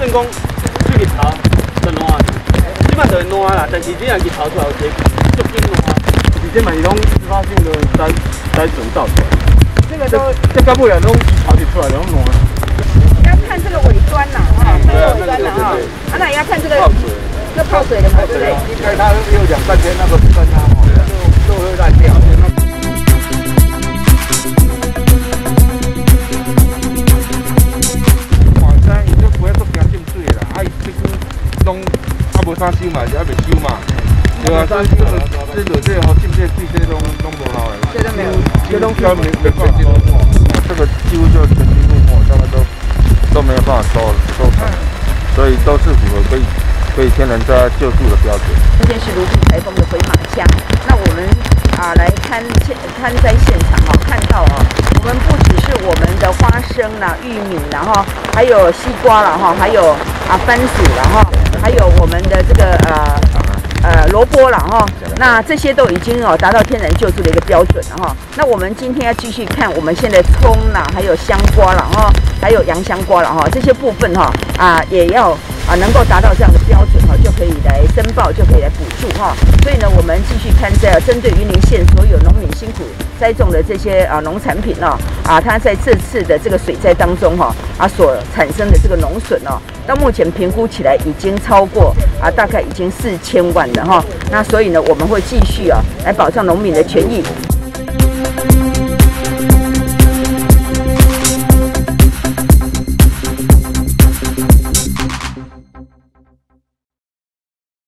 正讲出去炒就烂，即摆就会烂啦。但是你若去炒出来，有足紧烂。而且嘛是拢自发性的灾灾损造成。这个都这到尾啊，拢炒起出来拢烂。要看这个尾端呐，哈，这个尾端呐，哈。啊，那也要看这个这泡水的嘛，对不对？应该它有两三天那个不干它哦，就就会烂掉。三修嘛，是还未修嘛，对啊，所以这个这这好，进这这些都弄不好的，这都没有，这都没没没办法，这个几乎就是全军覆没，大概都都没有办法收收成，所以都是符合可以可以天然灾救助的标准。今天是卢碧台风的回马枪，那我们啊来看现看灾现场哦，看到哦，我们不只是我们的花生啦、玉米啦哈，还有西瓜了哈，还有啊番薯了哈。还有我们的这个呃萝卜了哈，那这些都已经哦达到天然救助的一个标准了哈。那我们今天要继续看我们现在葱啦，还有香瓜了哈，还有洋香瓜了哈，这些部分哈啊也要啊能够达到这样的标准哈，就可以来申报，就可以来补助哈。所以呢，我们继续看在针对云林县所有农民辛苦栽种的这些啊农产品呢啊，它在这次的这个水灾当中哈啊所产生的这个农损哦。到目前评估起来已经超过啊，大概已经四千万了哈。那所以呢，我们会继续啊来保障农民的权益。